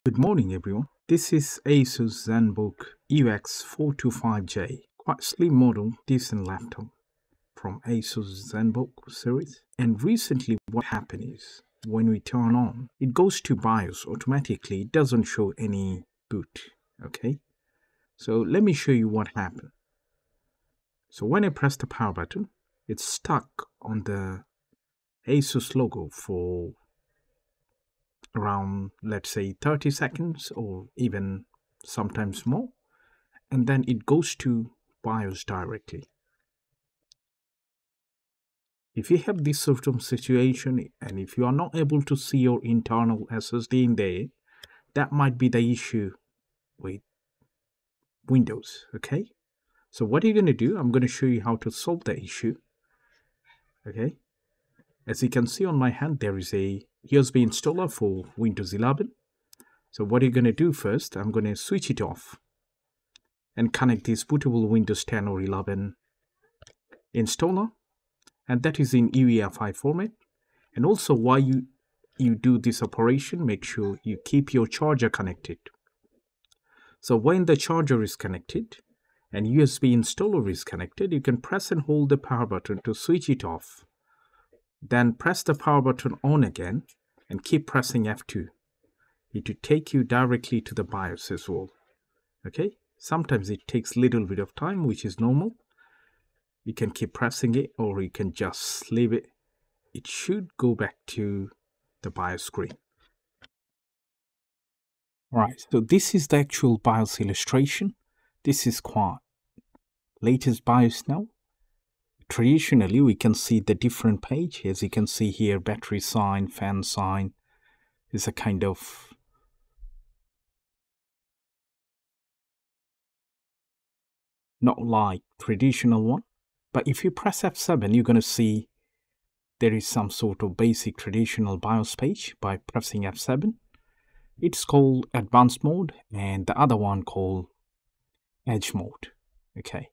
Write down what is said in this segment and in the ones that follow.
Good morning, everyone. This is Asus ZenBook UX425J, quite slim model, decent laptop from Asus ZenBook series. And recently, what happened is when we turn on, it goes to BIOS automatically. It doesn't show any boot. Okay, so let me show you what happened. So when I press the power button, it's stuck on the Asus logo for around let's say 30 seconds or even sometimes more and then it goes to BIOS directly. If you have this sort of situation and if you are not able to see your internal SSD in there, that might be the issue with Windows, okay? So what are you going to do? I'm going to show you how to solve the issue, okay? As you can see on my hand, there is a USB installer for Windows 11. So what you're going to do first, I'm going to switch it off and connect this bootable Windows 10 or 11 installer. And that is in UEFI format. And also while you you do this operation make sure you keep your charger connected. So when the charger is connected and USB installer is connected you can press and hold the power button to switch it off then press the power button on again and keep pressing F2. It will take you directly to the BIOS as well. Okay, sometimes it takes little bit of time, which is normal. You can keep pressing it or you can just leave it. It should go back to the BIOS screen. Right, so this is the actual BIOS illustration. This is quite latest BIOS now traditionally we can see the different page as you can see here battery sign fan sign. Is a kind of not like traditional one but if you press F7 you're going to see there is some sort of basic traditional BIOS page by pressing F7 it's called advanced mode and the other one called edge mode. Okay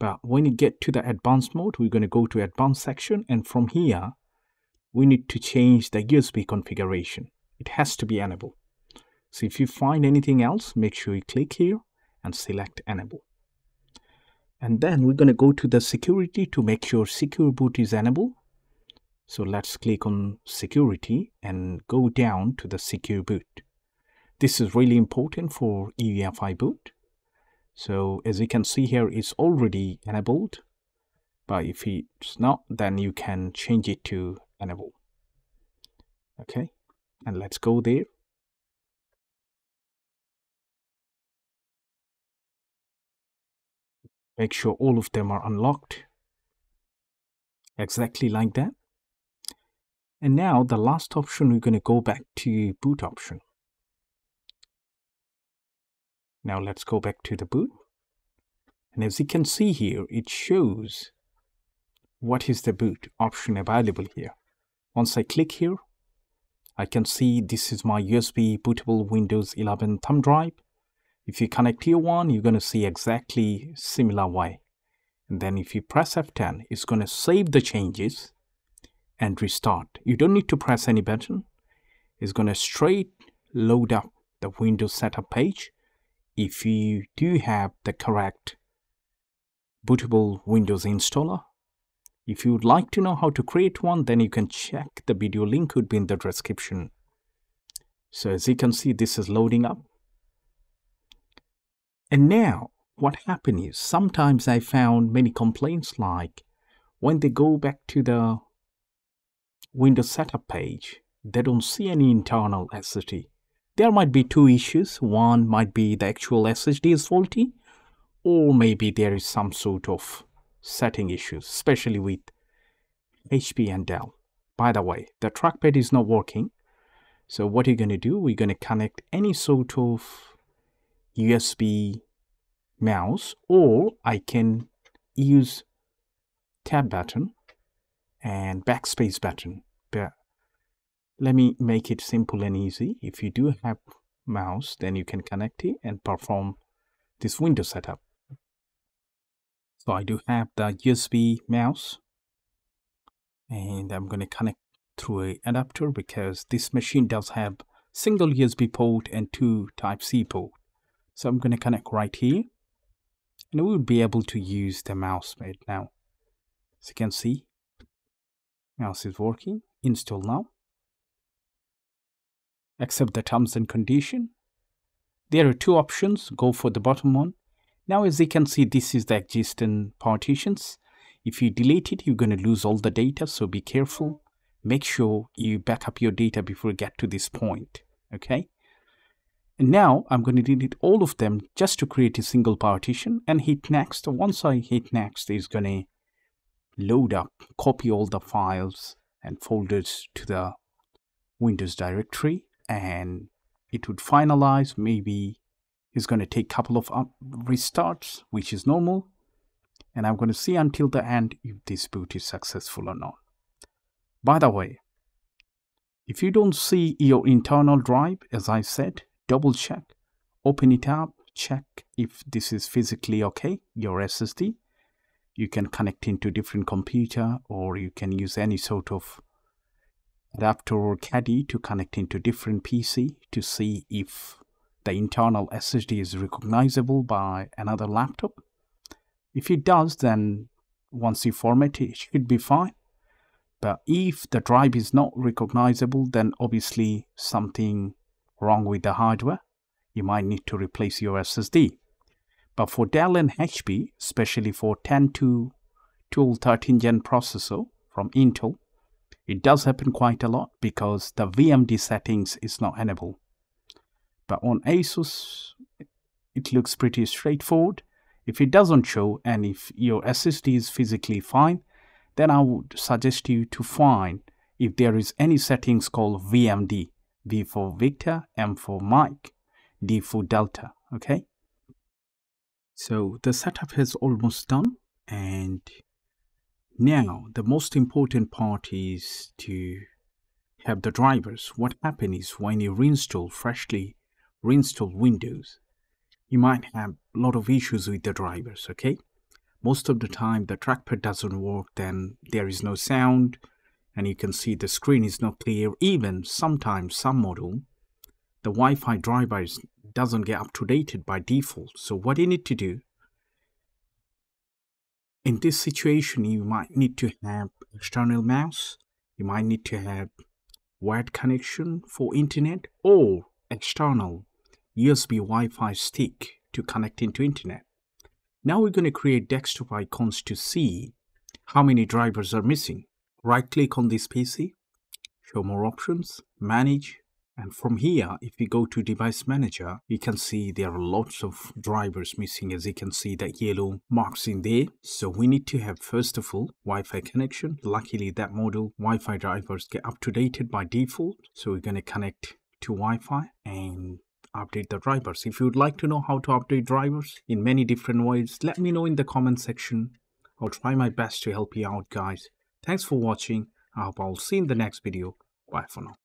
but when you get to the advanced mode, we're going to go to advanced section. And from here, we need to change the USB configuration. It has to be enable. So if you find anything else, make sure you click here and select enable. And then we're going to go to the security to make sure secure boot is enabled. So let's click on security and go down to the secure boot. This is really important for UEFI boot. So as you can see here, it's already enabled. But if it's not, then you can change it to enable. Okay, and let's go there. Make sure all of them are unlocked. Exactly like that. And now the last option, we're going to go back to boot option. Now let's go back to the boot. And as you can see here, it shows what is the boot option available here. Once I click here, I can see this is my USB bootable Windows 11 thumb drive. If you connect here one, you're going to see exactly similar way. And then if you press F10, it's going to save the changes and restart. You don't need to press any button. It's going to straight load up the Windows setup page if you do have the correct bootable Windows installer. If you would like to know how to create one, then you can check the video link would be in the description. So as you can see, this is loading up. And now what happened is sometimes I found many complaints like when they go back to the Windows setup page, they don't see any internal SSD. There might be two issues. One might be the actual SSD is faulty, or maybe there is some sort of setting issues, especially with HP and Dell. By the way, the trackpad is not working. So what are you're going to do, we're going to connect any sort of USB mouse or I can use tab button and backspace button. But let me make it simple and easy. If you do have mouse, then you can connect it and perform this window setup. So I do have the USB mouse and I'm going to connect through a adapter because this machine does have single USB port and two type C port. So I'm going to connect right here and we will be able to use the mouse pad now. As you can see, mouse is working. Install now. Accept the terms and condition. There are two options. Go for the bottom one. Now as you can see, this is the existing partitions. If you delete it, you're going to lose all the data. So be careful. Make sure you back up your data before you get to this point. Okay. And now I'm going to delete all of them just to create a single partition and hit next. Once I hit next, it's going to load up, copy all the files and folders to the Windows directory and it would finalize. Maybe it's going to take a couple of restarts, which is normal. And I'm going to see until the end if this boot is successful or not. By the way, if you don't see your internal drive, as I said, double check, open it up, check if this is physically okay, your SSD. You can connect into different computer or you can use any sort of adapter or caddy to connect into different PC to see if the internal SSD is recognizable by another laptop. If it does, then once you format it, it should be fine. But if the drive is not recognizable, then obviously something wrong with the hardware, you might need to replace your SSD. But for Dell and HP, especially for 10 to 12 13 gen processor from Intel, it does happen quite a lot because the VMD settings is not enabled. But on Asus, it looks pretty straightforward. If it doesn't show and if your SSD is physically fine, then I would suggest you to find if there is any settings called VMD. V for Victor, M for Mike, D for Delta, okay? So the setup is almost done and now the most important part is to have the drivers. What happens is when you reinstall freshly reinstall Windows, you might have a lot of issues with the drivers, okay? Most of the time the trackpad doesn't work, then there is no sound, and you can see the screen is not clear even sometimes some model the Wi-Fi drivers doesn't get up to date by default so what you need to do in this situation you might need to have external mouse you might need to have wired connection for internet or external USB Wi-Fi stick to connect into internet. Now we're going to create desktop icons to see how many drivers are missing. Right click on this PC, show more options, manage, and from here, if we go to device manager, you can see there are lots of drivers missing as you can see that yellow marks in there. So we need to have first of all Wi-Fi connection. Luckily that model Wi-Fi drivers get up to dated by default. So we're going to connect to Wi-Fi and update the drivers. If you would like to know how to update drivers in many different ways, let me know in the comment section. I'll try my best to help you out guys. Thanks for watching. I hope I'll see you in the next video. Bye for now.